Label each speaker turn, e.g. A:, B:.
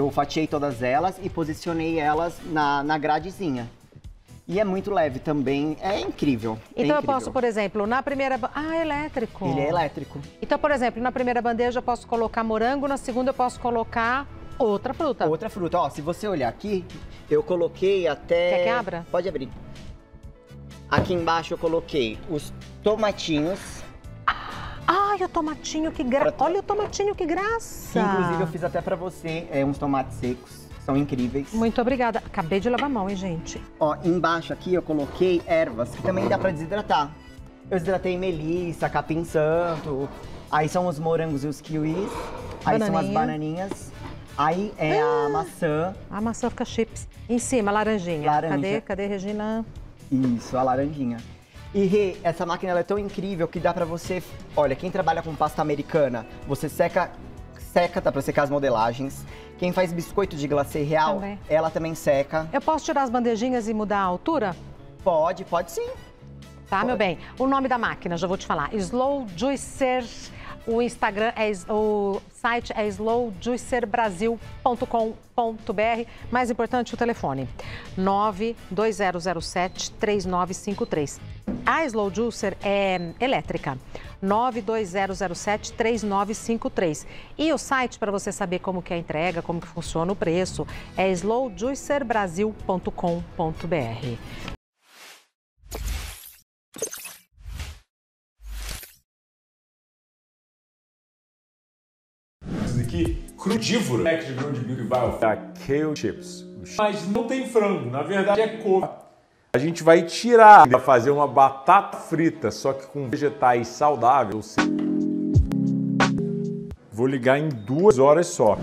A: Eu fatiei todas elas e posicionei elas na, na gradezinha. E é muito leve também, é incrível. é
B: Então eu
A: incrível.
B: posso, por exemplo, na primeira. Ah, elétrico.
A: Ele é elétrico.
B: Então, por exemplo, na primeira bandeja eu posso colocar morango, na segunda eu posso colocar outra fruta.
A: Outra fruta, ó, se você olhar aqui, eu coloquei até...
B: Quer que abra?
A: Pode abrir. Aqui embaixo eu coloquei os tomatinhos,
B: Ai, o tomatinho, que graça.
A: Pra-
B: Olha o tomatinho, que graça.
A: inclusive eu fiz até pra você, é, uns tomates secos, são incríveis.
B: Muito obrigada. Acabei de lavar a mão, hein, gente?
A: Ó, embaixo aqui eu coloquei ervas, que também dá pra desidratar. Eu desidratei melissa, capim santo, aí são os morangos e os kiwis, aí são as
B: Bananinha. Ah!
A: bananinhas, aí é a maçã,
B: A maçã fica chips. Em cima, laranjinha.
A: Laranja.
B: Cadê? Cadê, Regina?
A: isso, a laranjinha. E Rê, essa máquina é tão incrível que dá pra você, olha, quem trabalha com pasta americana, você seca, seca, dá pra secar as modelagens. Quem faz biscoito de glacê real,
B: Também.
A: ela também seca.
B: Eu posso tirar as bandejinhas e mudar a altura?
A: Pode, pode sim.
B: Tá, meu bem? O nome da máquina, já vou te falar. Slow Juicer. O Instagram é o site é slowjuicerbrasil.com.br. Mais importante, o telefone 92007 3953. A Slow Juicer é elétrica. 92007 3953. E o site para você saber como que é a entrega, como que funciona o preço, é slowjuicerbrasil.com.br.
C: aqui, crudívoro. Pack de grão de milho vai
D: da Kale Chips.
C: Mas não tem frango, na verdade é couve.
D: A gente vai tirar para fazer uma batata frita, só que com vegetais saudáveis. Vou ligar em duas horas só.